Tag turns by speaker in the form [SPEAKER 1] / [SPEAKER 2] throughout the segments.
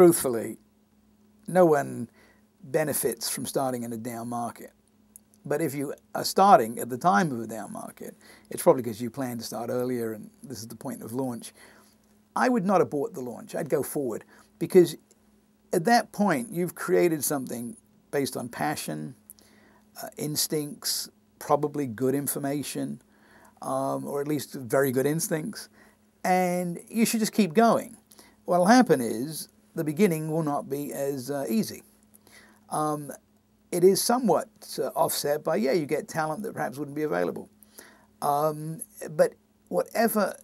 [SPEAKER 1] truthfully, no one benefits from starting in a down market. But if you are starting at the time of a down market, it's probably because you plan to start earlier and this is the point of launch. I would not abort the launch. I'd go forward because at that point you've created something based on passion, uh, instincts, probably good information, um, or at least very good instincts, and you should just keep going. What'll happen is the beginning will not be as uh, easy. Um, it is somewhat uh, offset by, yeah, you get talent that perhaps wouldn't be available. Um, but whatever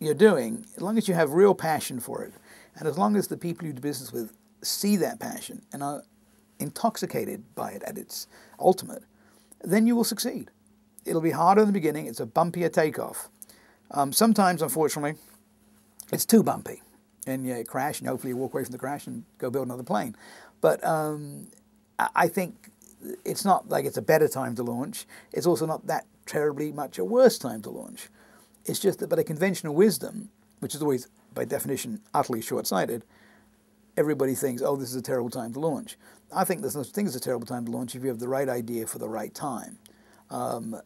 [SPEAKER 1] you're doing, as long as you have real passion for it, and as long as the people you do business with see that passion and are intoxicated by it at its ultimate, then you will succeed. It'll be harder in the beginning, it's a bumpier takeoff. Um, sometimes, unfortunately, it's too bumpy and you crash, and hopefully you walk away from the crash and go build another plane. But um, I think it's not like it's a better time to launch. It's also not that terribly much a worse time to launch. It's just that by the conventional wisdom, which is always by definition utterly short-sighted, everybody thinks, oh, this is a terrible time to launch. I think there's no such thing as a terrible time to launch if you have the right idea for the right time, um,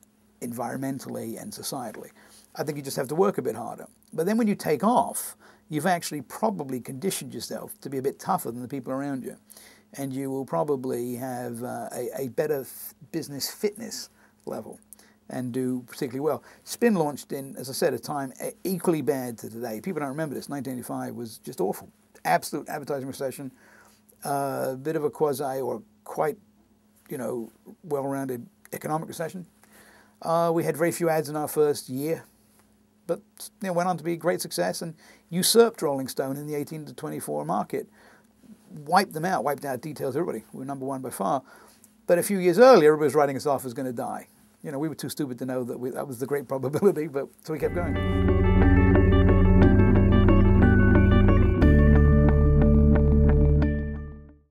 [SPEAKER 1] environmentally and societally. I think you just have to work a bit harder. But then when you take off, you've actually probably conditioned yourself to be a bit tougher than the people around you. And you will probably have uh, a, a, better business fitness level and do particularly well. Spin launched in, as I said, a time equally bad to today. People don't remember this. 1985 was just awful. Absolute advertising recession, a uh, bit of a quasi or quite, you know, well-rounded economic recession. Uh, we had very few ads in our first year but you know, went on to be a great success and usurped Rolling Stone in the 18 to 24 market, wiped them out, wiped out details everybody. We were number one by far. But a few years earlier, everybody was writing us off as going to die. You know, we were too stupid to know that we, that was the great probability, but so we kept going.